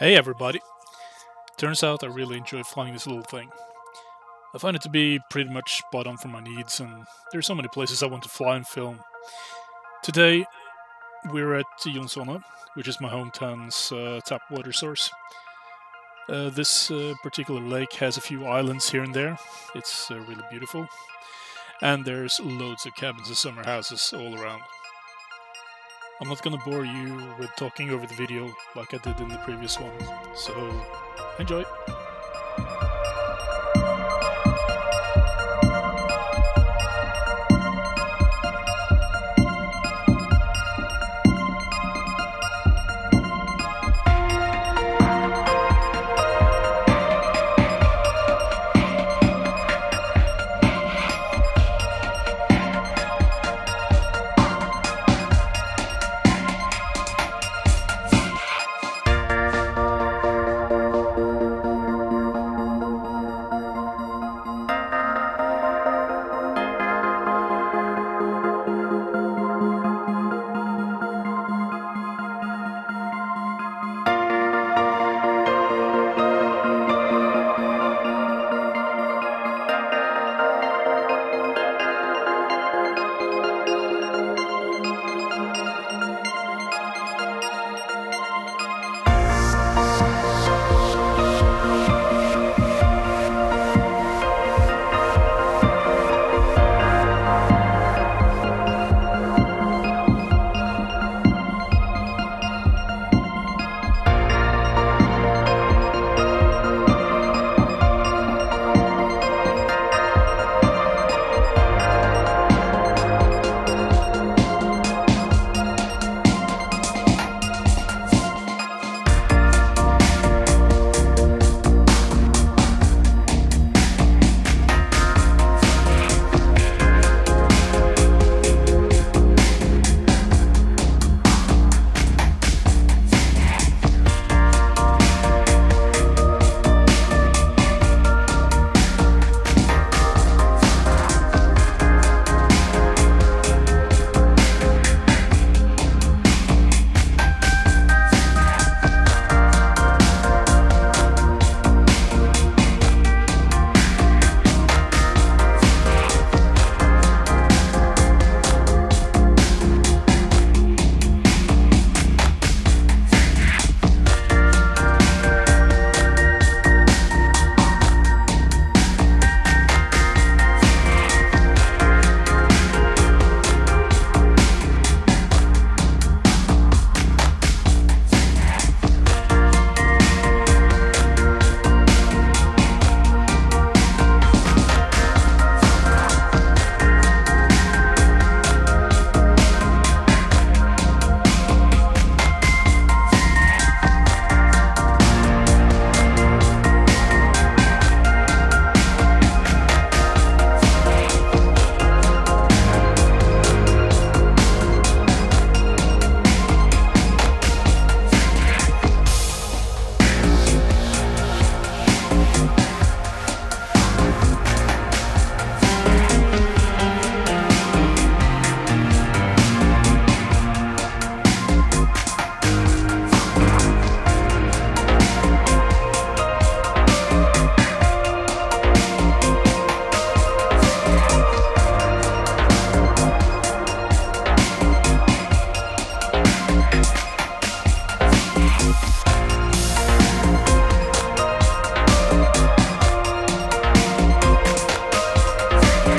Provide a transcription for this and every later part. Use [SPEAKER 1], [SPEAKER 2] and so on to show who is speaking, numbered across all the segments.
[SPEAKER 1] Hey everybody! Turns out I really enjoy flying this little thing. I find it to be pretty much spot on for my needs, and there's so many places I want to fly and film. Today, we're at Jonsvannet, which is my hometown's uh, tap water source. Uh, this uh, particular lake has a few islands here and there. It's uh, really beautiful. And there's loads of cabins and summer houses all around. I'm not gonna bore you with talking over the video like I did in the previous one, so enjoy!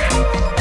[SPEAKER 1] Bye.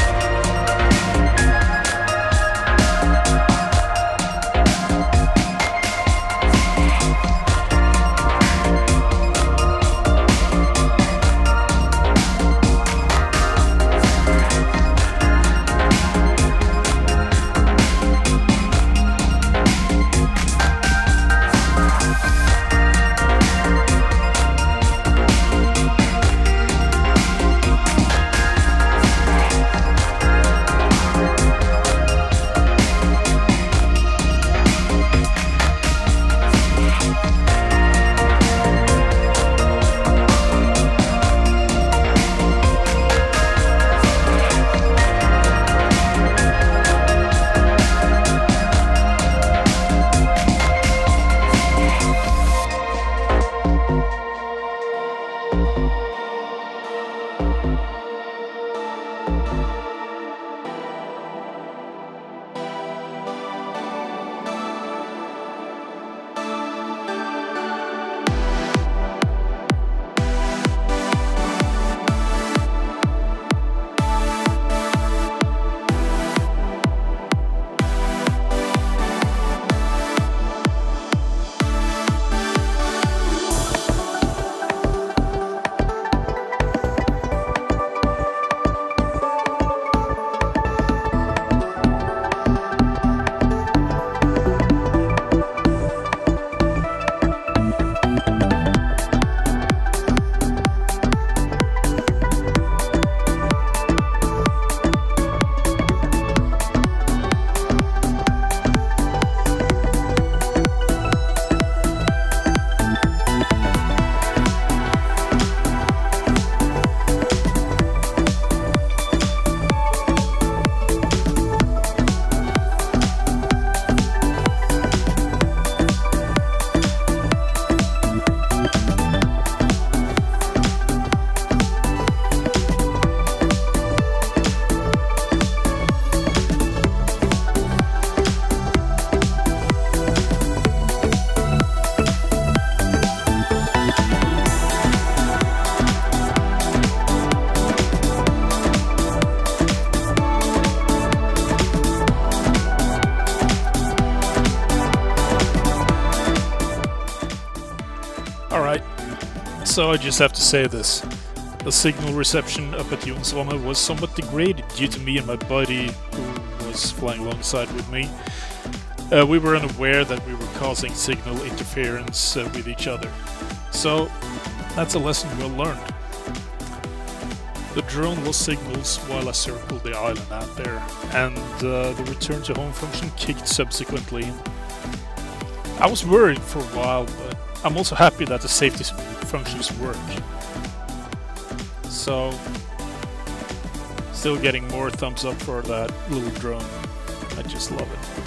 [SPEAKER 1] So I just have to say this. The signal reception up at Jonsvannet was somewhat degraded due to me and my buddy who was flying alongside with me. Uh, we were unaware that we were causing signal interference uh, with each other. So, that's a lesson well learned. The drone lost signals while I circled the island out there, and uh, the return to home function kicked subsequently. I was worried for a while, but I'm also happy that the safety functions work. So, still getting more thumbs up for that little drone. I just love it.